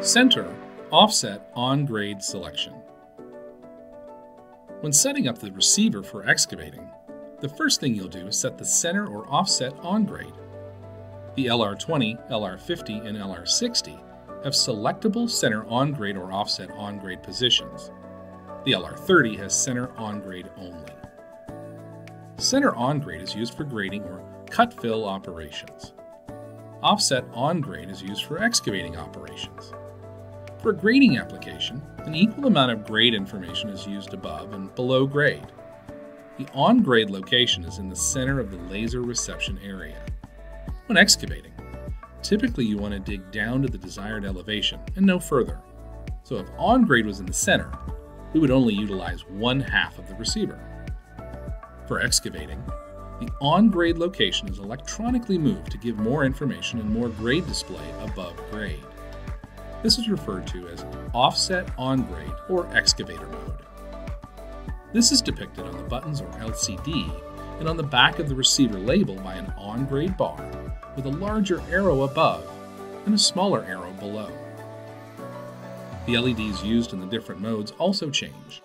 Center, offset, on grade selection. When setting up the receiver for excavating, the first thing you'll do is set the center or offset on grade. The LR20, LR50, and LR60 have selectable center on grade or offset on grade positions. The LR30 has center on grade only. Center on grade is used for grading or cut fill operations. Offset on grade is used for excavating operations. For a grading application, an equal amount of grade information is used above and below grade. The on grade location is in the center of the laser reception area. When excavating, typically you want to dig down to the desired elevation and no further. So if on grade was in the center, we would only utilize one half of the receiver. For excavating, the on-grade location is electronically moved to give more information and more grade display above grade. This is referred to as offset on grade or excavator mode. This is depicted on the buttons or LCD and on the back of the receiver label by an on grade bar with a larger arrow above and a smaller arrow below. The LEDs used in the different modes also change.